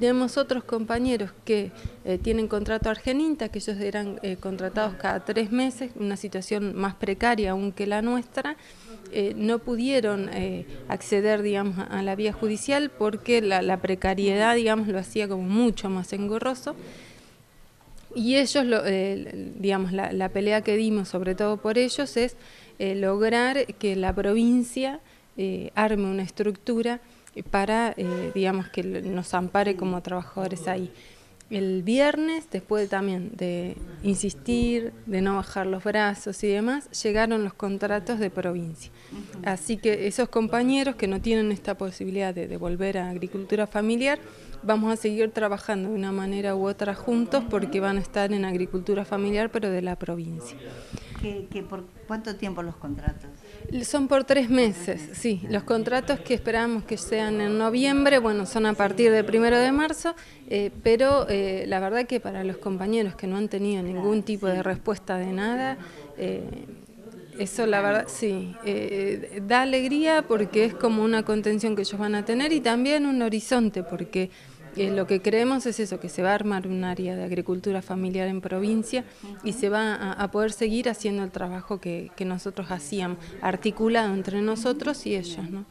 Tenemos otros compañeros que eh, tienen contrato Argeninta, que ellos eran eh, contratados cada tres meses, una situación más precaria aún que la nuestra, eh, no pudieron acceder digamos, a la vía judicial porque la, precariedad digamos, lo hacía como mucho más engorroso. Y ellos, digamos, la, la, pelea que dimos, sobre todo por ellos, es lograr que la provincia arme una estructura para, eh, digamos, que nos ampare como trabajadores ahí. El viernes, después también de insistir, de no bajar los brazos y demás, llegaron los contratos de provincia. Así que esos compañeros que no tienen esta posibilidad de, volver a agricultura familiar, vamos a seguir trabajando de una manera u otra juntos porque van a estar en agricultura familiar pero de la provincia. ¿Qué, por cuánto tiempo los contratos? Son por tres meses, sí. Los contratos que esperamos que sean en noviembre, bueno, son a partir del primero de marzo, eh, pero eh, la verdad que para los compañeros que no han tenido ningún tipo de respuesta de nada, eh, eso la verdad sí, da alegría porque es como una contención que ellos van a tener y también un horizonte porque lo que creemos es eso, que se va a armar un área de agricultura familiar en provincia y se va a, poder seguir haciendo el trabajo que, que nosotros hacíamos, articulado entre nosotros y ellos. ¿no?